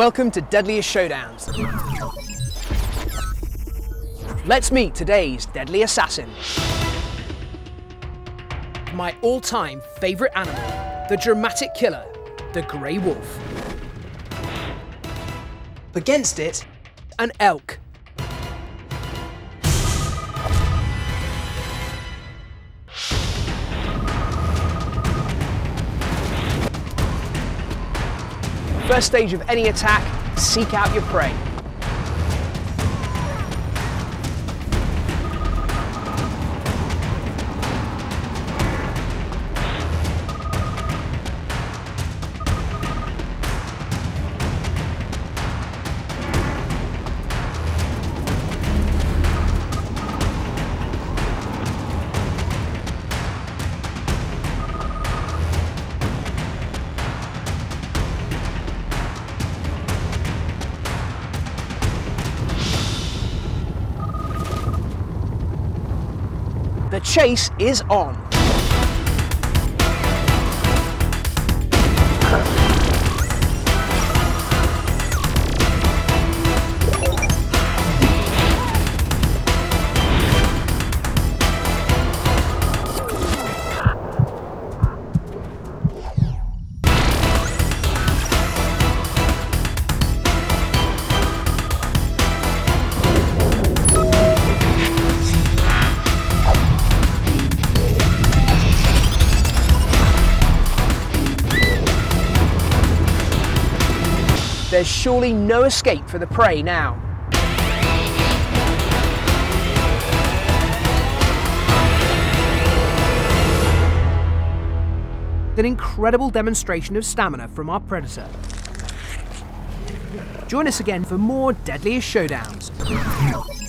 Welcome to Deadliest Showdowns. Let's meet today's deadly assassin. My all-time favourite animal, the dramatic killer, the grey wolf. Against it, an elk. First stage of any attack, seek out your prey. The chase is on. There's surely no escape for the prey now. An incredible demonstration of stamina from our predator. Join us again for more Deadliest Showdowns.